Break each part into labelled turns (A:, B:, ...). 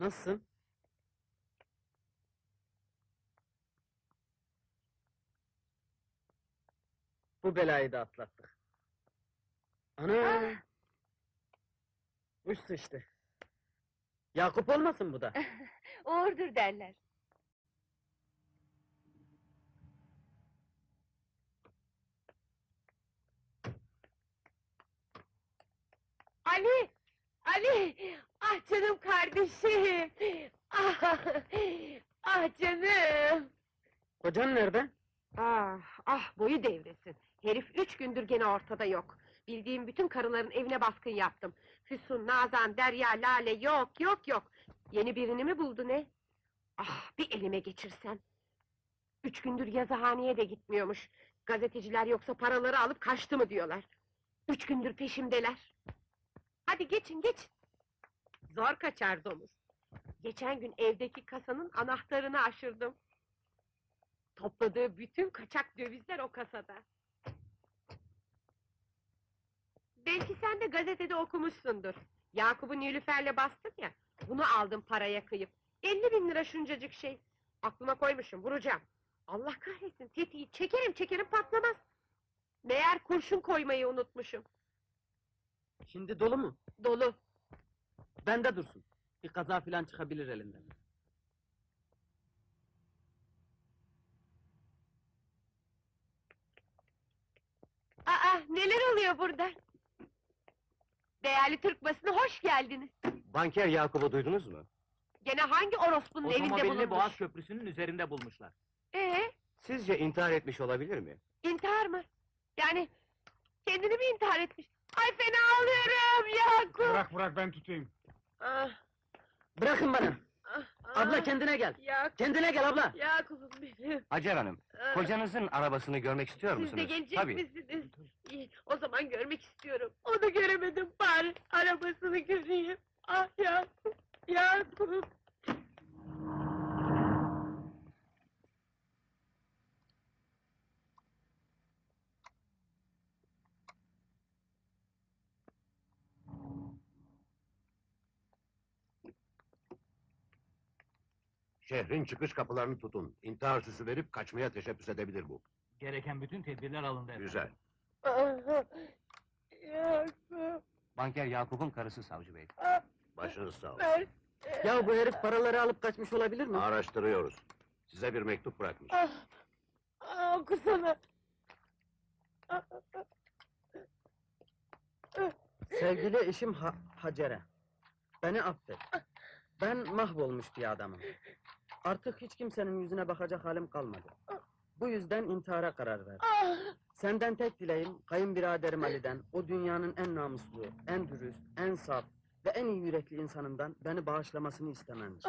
A: Nasılsın? Bu belayı da atlattık. Ana! Kuş sıçtı. Yakup olmasın bu da?
B: Uğurdur derler. Ali! Ali! Ah canım kardeşim! Ah! Ah canım!
A: Kocan nerede?
B: Ah, ah boyu devresin. Herif üç gündür gene ortada yok. Bildiğim bütün karıların evine baskın yaptım. Füsun, Nazan, Derya, Lale yok yok yok. Yeni birini mi buldu ne? Ah bir elime geçirsem. Üç gündür yazıhaneye de gitmiyormuş. Gazeteciler yoksa paraları alıp kaçtı mı diyorlar. Üç gündür peşimdeler. Hadi geçin geç. Zor kaçar domuz. Geçen gün evdeki kasanın anahtarını aşırdım. Topladığı bütün kaçak dövizler o kasada. Belki sen de gazetede okumuşsundur. Yakup'u Nilüfer'le bastın ya. Bunu aldım paraya kıyıp. 50 bin lira şuncacık şey. Aklıma koymuşum vuracağım. Allah kahretsin tetiği çekerim çekerim patlamaz. Meğer kurşun koymayı unutmuşum.
A: Şimdi dolu mu?
B: Dolu.
A: Bende dursun. Bir kaza filan çıkabilir elinden.
B: Aa neler oluyor burada? Değerli Türk basını hoş geldiniz.
C: Banker Yakup'u duydunuz mu?
B: Gene hangi orospunun evinde
D: Otomobilini
B: bulunmuş?
D: Boğaz Köprüsü'nün üzerinde bulmuşlar.
B: Ee,
C: Sizce intihar etmiş olabilir mi?
B: intihar mı? Yani kendini mi intihar etmiş? Ay fena oluyorum Yakup!
E: Bırak bırak ben tutayım.
B: Ah,
A: Bırakın bana!
B: ah,
A: Abla
B: ah.
A: kendine gel!
B: Yakup,
A: Kendine gel abla!
B: Yakup'um benim.
C: Hacer Hanım,
B: Ah,
C: kocanızın arabasını görmek istiyor
B: Siz
C: musunuz?
B: de gelecek
C: Tabii.
B: misiniz? İyi, o zaman görmek istiyorum. Onu göremedim bari. Arabasını göreyim. Ah Yakup, Yakup.
F: Şehrin çıkış kapılarını tutun. İntihar süsü verip kaçmaya teşebbüs edebilir bu.
D: Gereken bütün tedbirler alındı efendim.
F: Güzel.
B: Yakup,
C: Banker Yakup'un karısı savcı bey.
F: Başınız sağ olsun.
B: ben...
A: Ya bu herif paraları alıp kaçmış olabilir mi?
F: Araştırıyoruz. Size bir mektup bırakmış.
B: Ah, ah, okusana. Ah, ah, ah.
A: Sevgili eşim ha Hacer'e. Beni affet. Ben mahvolmuş bir adamım. Artık hiç kimsenin yüzüne bakacak halim kalmadı. Bu yüzden intihara karar verdim.
B: Ah,
A: Senden tek dileğim kayınbiraderim Ali'den, o dünyanın en namuslu, en dürüst, en saf ve en iyi yürekli insanından beni bağışlamasını istemendir.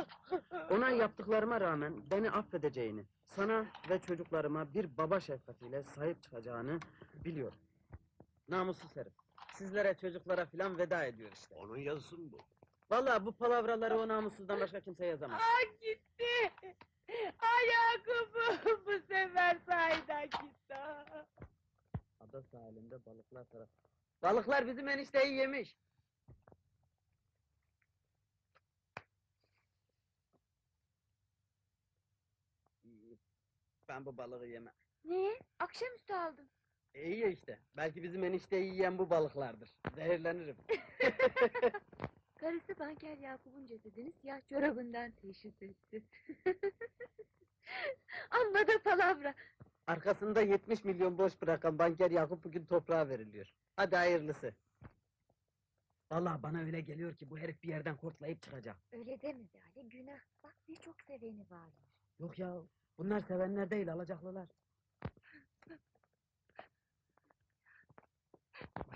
A: Ona yaptıklarıma rağmen beni affedeceğini, sana ve çocuklarıma bir baba şefkatiyle sahip çıkacağını biliyorum. Namussuz herif. Sizlere çocuklara filan veda ediyor işte.
F: Onun yazısı mı bu?
A: Vallahi bu palavraları o namussuzdan başka kimse yazamaz.
B: ah gitti. Ay Yakup'um bu sefer sahiden gitti. Ah.
A: Ada sahilinde balıklar taraf. Balıklar bizim enişteyi yemiş. Ben bu balığı yemem.
B: Niye? Akşamüstü aldım.
A: İyi ya işte. Belki bizim enişteyi yiyen bu balıklardır. Zehirlenirim.
G: Karısı banker Yakup'un cesedini siyah çorabından teşhis etti. Amma da palavra.
A: Arkasında 70 milyon borç bırakan banker Yakup bugün toprağa veriliyor. Hadi hayırlısı. Vallahi bana öyle geliyor ki bu herif bir yerden kortlayıp çıkacak.
G: Öyle deme be Ali, günah. Bak birçok seveni varmış.
A: Yok ya, bunlar sevenler değil, alacaklılar.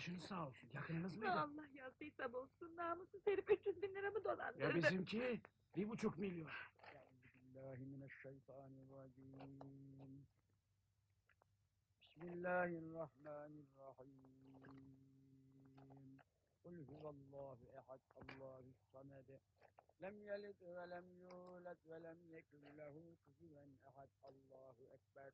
E: Başınız sağ olsun. Yakınınız mıydı?
B: Allah yazdıysam olsun namussuz herif 300 bin liramı dolandırdı.
E: Ya bizimki bir buçuk milyon. Bismillahirrahmanirrahim. Bismillahirrahmanirrahim. Kul huvallahu ehad Allahu samed. Lem yelid ve lem yulad ve lem yekun lehu kufuven ehad. Allahu ekber.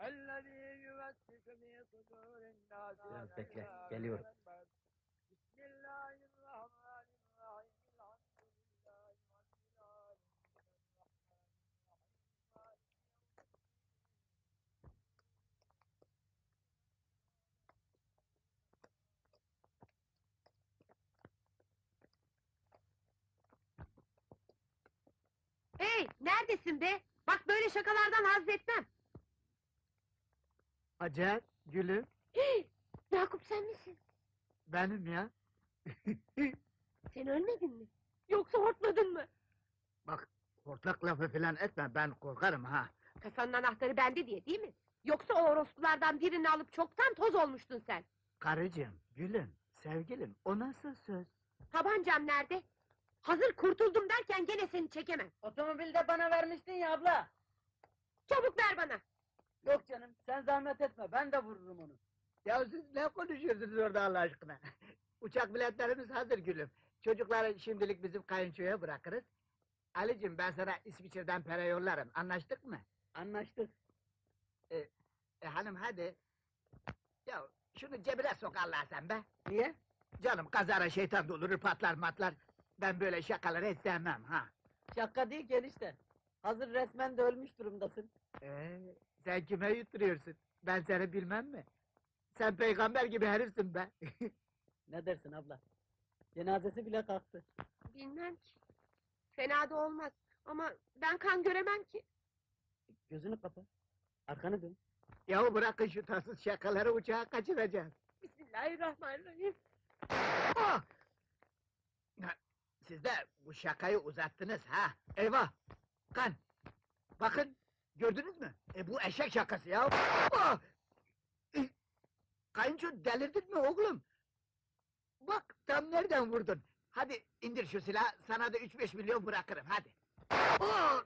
E: الذي يوسوس في صدور الناس
A: Biraz
E: من
A: bekle,
E: الناس
A: geliyorum.
E: والبر. بسم الله الرحمن الرحيم الحمد لله رب العالمين الرحمن الرحيم مالك
B: Hey, neredesin be? Bak böyle şakalardan haz etmem.
H: Hacer, gülüm,
B: Yakup sen misin?
H: benim ya.
B: Sen ölmedin mi? Yoksa hortladın mı?
H: Hortlak lafı falan etme, ben korkarım ha.
B: Kasanın anahtarı bende diye değil mi? Yoksa o orospulardan birini alıp çoktan toz olmuştun sen.
H: Karıcığım, gülüm, sevgilim, o nasıl söz?
B: Tabancam nerede? Hazır kurtuldum derken gene seni çekemem.
A: Otomobilde bana vermiştin ya abla.
B: Çabuk ver bana.
A: Yok canım, sen zahmet etme, ben de vururum onu.
H: Ya siz ne konuşuyorsunuz orada Allah aşkına? Uçak biletlerimiz hazır gülüm. Çocukları şimdilik bizim kayınçoya bırakırız. Ali'cim ben sana İsviçre'den para yollarım, anlaştık mı?
A: Anlaştık.
H: E hanım hadi. Ya şunu cebine sok Allah sen be.
A: Niye?
H: Canım kazara şeytan dolurur patlar matlar. Ben böyle şakaları hiç sevmem ha.
A: Şaka değil ki enişte. Hazır resmen de ölmüş durumdasın.
H: Ee, sen kime yutturuyorsun? Ben seni bilmem mi? Sen peygamber gibi herifsin be.
A: Ne dersin abla? Cenazesi bile kalktı.
B: Bilmem ki. Fena da olmaz. Ama ben kan göremem ki.
A: Gözünü kapa. Arkanı dön.
H: Yahu bırakın şu tatsız şakaları uçağa kaçıracağız.
B: Bismillahirrahmanirrahim.
H: Ah! Ha, Siz de bu şakayı uzattınız ha. Eyvah! Kan! Bakın, gördünüz mü? E bu eşek şakası ya. Ah! E, Kayınço delirdin mi oğlum? Bak tam nereden vurdun? Hadi indir şu silahı, sana da üç beş milyon bırakırım hadi. Ah!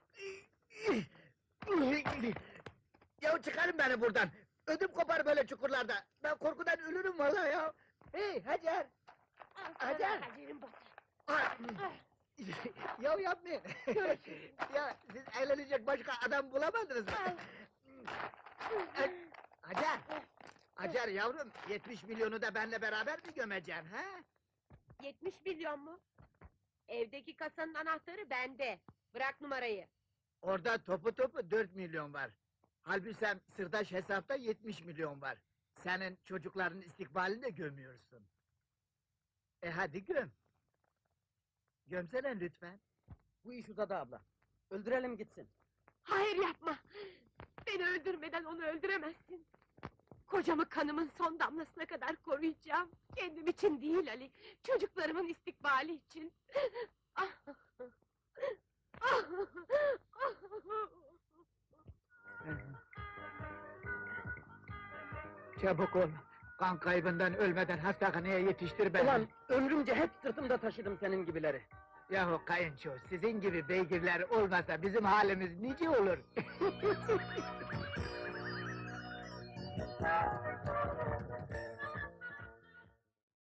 H: Ya çıkarın beni buradan. Ödüm kopar böyle çukurlarda. Ben korkudan ölürüm vallahi ya. Hey Hacer! Hacer!
B: Hacer'in bası.
H: Ah! Ya yapmayın. ya siz eğlenecek başka adam bulamadınız mı? Hacer! Hacer yavrum, 70 milyonu da benle beraber mi gömeceksin ha?
B: 70 milyon mu? Evdeki kasanın anahtarı bende. Bırak numarayı.
H: Orada topu topu 4 milyon var. Halbuki sen sırdaş hesapta 70 milyon var. Senin çocukların istikbalini de gömüyorsun. E hadi göm. Gömsene lütfen.
A: Bu iş uzadı abla. Öldürelim gitsin.
B: Hayır yapma. Beni öldürmeden onu öldüremezsin. Kocamı kanımın son damlasına kadar koruyacağım. Kendim için değil Ali. Çocuklarımın istikbali için. Ah! Ah!
H: Çabuk ol. Kan kaybından ölmeden hastaneye yetiştir beni.
A: Ulan ömrümce hep sırtımda taşıdım senin gibileri.
H: Yahu kayınço, sizin gibi beygirler olmasa bizim halimiz nice olur.